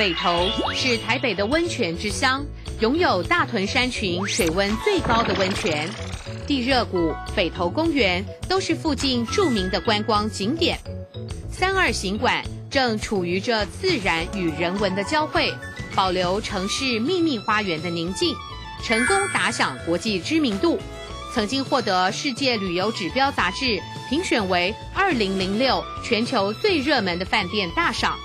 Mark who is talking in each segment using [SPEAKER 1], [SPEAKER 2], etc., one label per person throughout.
[SPEAKER 1] 北投是台北的温泉之乡，拥有大屯山群水温最高的温泉。地热谷、北投公园都是附近著名的观光景点。三二行馆正处于这自然与人文的交汇，保留城市秘密花园的宁静，成功打响国际知名度。曾经获得世界旅游指标杂志评选为二零零六全球最热门的饭店大赏，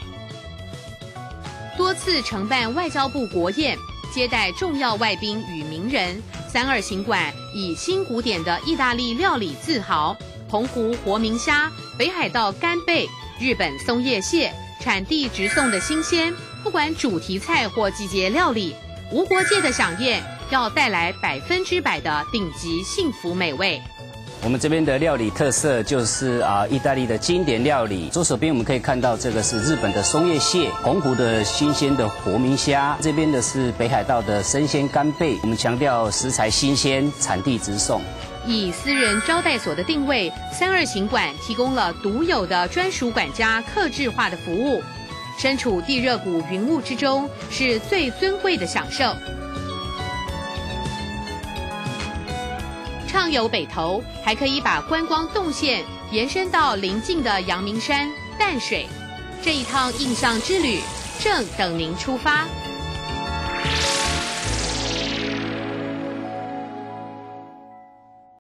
[SPEAKER 1] 多次承办外交部国宴，接待重要外宾与名人。三二行馆以新古典的意大利料理自豪，澎湖活明虾、北海道干贝、日本松叶蟹，产地直送的新鲜。不管主题菜或季节料理，无国界的飨宴。要带来百分之百的顶级幸福美味。
[SPEAKER 2] 我们这边的料理特色就是啊，意大利的经典料理。左手边我们可以看到，这个是日本的松叶蟹，澎湖的新鲜的活明虾，这边的是北海道的生鲜干贝。我们强调食材新鲜，产地直送。
[SPEAKER 1] 以私人招待所的定位，三二行馆提供了独有的专属管家、客制化的服务。身处地热谷云雾之中，是最尊贵的享受。畅游北投，还可以把观光动线延伸到邻近的阳明山、淡水。这一趟印象之旅正等您出发。